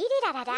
リリラララ。